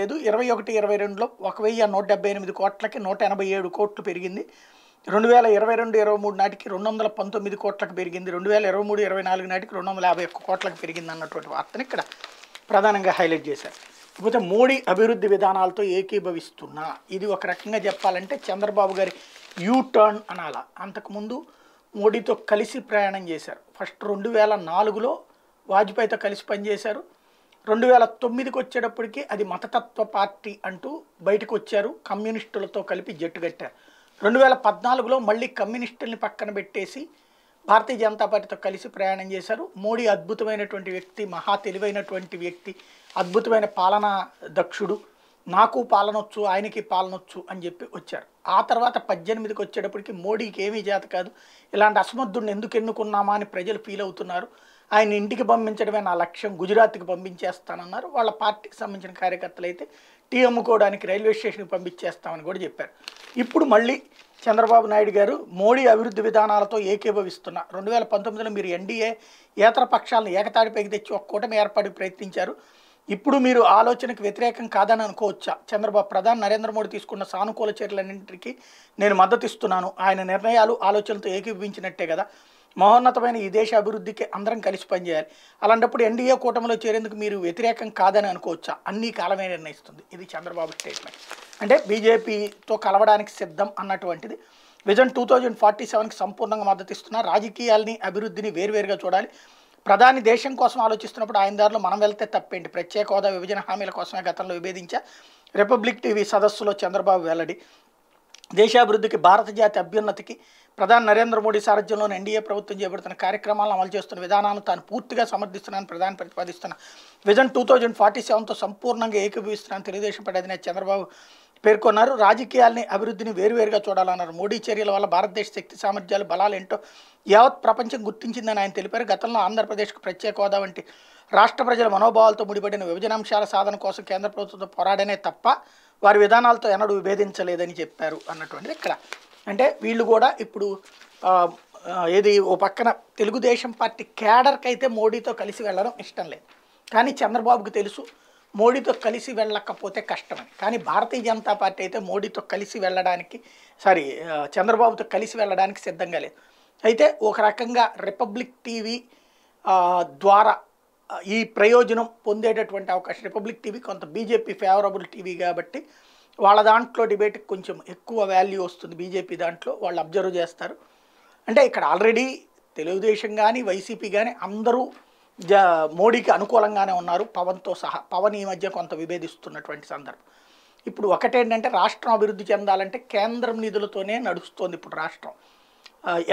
లేదు. ఇరవై ఒకటి ఇరవై రెండులో ఒక వెయ్యి నూట డెబ్బై ఎనిమిది కోట్లకి నూట ఎనభై ఏడు కోట్లు పెరిగింది. రెండు వేల ఇరవై రెండు ఇరవై మూడు నాటికి రెండు వందల పంతొమ్మిది కోట్లకు పెరిగింది. రెండు వేల ఇరవై మూడు ఇరవై నాలుగు నాటికి రెండు వందల యాభై ఒక్క కోట్లకు పెరిగింది అన్నటువంటి వార్తను ఇక్కడ ప్రధానంగా హైలైట్ చేశారు. ఇకపోతే మోడీ అభివృద్ధి విధానాలతో ఏకీభవిస్తున్నా. ఇది ఒక రకంగా చెప్పాలంటే చంద్రబాబు గారి యూ టర్న్ అనాల. అంతకుముందు మోడీతో కలిసి ప్రయాణం చేశారు. ఫస్ట్ రెండు వేల నాలుగులో వాజ్పేయితో కలిసి పనిచేశారు. రెండు వేల తొమ్మిదికి వచ్చేటప్పటికి అది మతతత్వ పార్టీ అంటూ బయటకు వచ్చారు కమ్యూనిస్టులతో కలిపి జట్టు కట్టారు. రెండు వేల పద్నాలుగులో మళ్ళీ కమ్యూనిస్టుల్ని పక్కన పెట్టేసి భారతీయ జనతా పార్టీతో కలిసి ప్రయాణం చేశారు. మోడీ అద్భుతమైనటువంటి వ్యక్తి మహా తెలివైనటువంటి వ్యక్తి అద్భుతమైన పాలనా దక్షుడు. నాకు పాలనొచ్చు ఆయనకి పాలనొచ్చు అని చెప్పి వచ్చారు. ఆ తర్వాత పద్దెనిమిదికి వచ్చేటప్పటికి మోడీకి ఏమీ చేత కాదు. ఇలాంటి అసమర్థుడిని ఎందుకు ఎన్నుకున్నామా అని ప్రజలు ఫీల్ అవుతున్నారు. ఆయన ఇంటికి పంపించడమే నా లక్ష్యం. గుజరాత్కి పంపించేస్తానన్నారు. వాళ్ళ పార్టీకి సంబంధించిన కార్యకర్తలు అయితే టీ అమ్ముకోవడానికి రైల్వే స్టేషన్కి పంపించేస్తామని కూడా చెప్పారు. ఇప్పుడు మళ్ళీ చంద్రబాబు నాయుడు గారు మోడీ అభివృద్ధి విధానాలతో ఏకీభవిస్తున్న రెండు వేల పంతొమ్మిదిలో మీరు ఎన్డీఏ ఏతర పక్షాలను ఏకతాటిపైకి తెచ్చి ఒక కూటమి ఏర్పాటు ప్రయత్నించారు. ఇప్పుడు మీరు ఆలోచనకు వ్యతిరేకం కాదని అనుకోవచ్చా? చంద్రబాబు ప్రధాని నరేంద్ర మోడీ తీసుకున్న సానుకూల చర్యలన్నింటికి నేను మద్దతు ఇస్తున్నాను ఆయన నిర్ణయాలు ఆలోచనలతో ఏకీభవించినట్టే కదా. మహోన్నతమైన ఈ దేశ అభివృద్ధికి అందరం కలిసి పనిచేయాలి. అలాంటప్పుడు ఎన్డీఏ కూటమిలో చేరేందుకు మీరు వ్యతిరేకం కాదని అనుకోవచ్చా? అన్ని కాలమే నిర్ణయిస్తుంది. ఇది చంద్రబాబు స్టేట్మెంట్. అంటే బీజేపీతో కలవడానికి సిద్ధం అన్నటువంటిది. విజన్ టూ థౌజండ్ ఫార్టీ సెవెన్కి సంపూర్ణంగా మద్దతు ఇస్తున్న రాజకీయాల్ని అభివృద్ధిని వేరువేరుగా చూడాలి. ప్రధాని దేశం కోసం ఆలోచిస్తున్నప్పుడు ఆయన దారిలో మనం వెళ్తే తప్పేంటి? ప్రత్యేక హోదా విభజన హామీల కోసమే గతంలో విభేదించా? రిపబ్లిక్ టీవీ సదస్సులో చంద్రబాబు వెల్లడి. దేశాభివృద్ధికి భారత జాతి అభ్యున్నతికి ప్రధాని నరేంద్ర మోడీ సారథ్యంలోని ఎన్డీఏ ప్రభుత్వం చేపడుతున్న కార్యక్రమాలను అమలు చేస్తున్న విధానాలను తాను పూర్తిగా సమర్థిస్తున్నానని ప్రధాని ప్రతిపాదిస్తున్న విజన్ టూ థౌజండ్ ఫార్టీ సెవెన్తో సంపూర్ణంగా ఏకీభవిస్తున్నాను తెలుగుదేశం పార్టీ అధినేత చంద్రబాబు పేర్కొన్నారు. రాజకీయాల్ని అభివృద్ధిని వేరువేరుగా చూడాలన్నారు. మోడీ చర్యల వల్ల భారతదేశ శక్తి సామర్థ్యాలు బలాలు ఏంటో యావత్ ప్రపంచం గుర్తించిందని ఆయన తెలిపారు. గతంలో ఆంధ్రప్రదేశ్కు ప్రత్యేక హోదా వంటి రాష్ట్ర ప్రజల మనోభావాలతో ముడిపడిన విభజనాంశాల సాధన కోసం కేంద్ర ప్రభుత్వంతో పోరాడనే తప్ప వారి విధానాలతో ఎన్నడూ విభేదించలేదని చెప్పారు అన్నటువంటిది ఇక్కడ. అంటే వీళ్ళు కూడా ఇప్పుడు ఏది ఓ పక్కన తెలుగుదేశం పార్టీ క్యాడర్కి అయితే మోడీతో కలిసి వెళ్ళడం ఇష్టం లేదు. కానీ చంద్రబాబుకి తెలుసు మోడీతో కలిసి వెళ్ళకపోతే కష్టమని కానీ భారతీయ జనతా పార్టీ అయితే మోడీతో కలిసి వెళ్ళడానికి సారీ చంద్రబాబుతో కలిసి వెళ్ళడానికి సిద్ధంగా లేదు. అయితే ఒక రకంగా రిపబ్లిక్ టీవీ ద్వారా ఈ ప్రయోజనం పొందేటటువంటి అవకాశం రిపబ్లిక్ టీవీ కొంత బీజేపీ ఫేవరబుల్ టీవీ కాబట్టి వాళ్ళ దాంట్లో డిబేట్కి కొంచెం ఎక్కువ వాల్యూ వస్తుంది బీజేపీ దాంట్లో వాళ్ళు అబ్జర్వ్ చేస్తారు. అంటే ఇక్కడ ఆల్రెడీ తెలుగుదేశం కానీ వైసీపీ కానీ అందరూ జ మోడీకి అనుకూలంగానే ఉన్నారు. పవన్తో సహా పవన్ ఈ మధ్య కొంత విభేదిస్తున్నటువంటి సందర్భం. ఇప్పుడు ఒకటేంటంటే రాష్ట్రం అభివృద్ధి చెందాలంటే కేంద్రం నిధులతోనే నడుస్తోంది ఇప్పుడు రాష్ట్రం.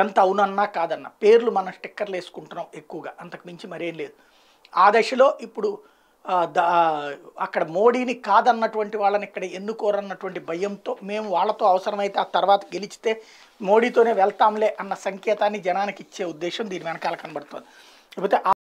ఎంత అవునన్నా కాదన్నా పేర్లు మనం స్టిక్కర్లు వేసుకుంటున్నాం ఎక్కువగా అంతకు మించి మరేం లేదు. ఆ దశలో ఇప్పుడు దా అక్కడ మోడీని కాదన్నటువంటి వాళ్ళని ఇక్కడ ఎన్నుకోరన్నటువంటి భయంతో మేము వాళ్ళతో అవసరమైతే ఆ తర్వాత గెలిచితే మోడీతోనే వెళ్తాంలే అన్న సంకేతాన్ని జనానికి ఇచ్చే ఉద్దేశం దీని వెనకాల కనబడుతుంది. లేకపోతే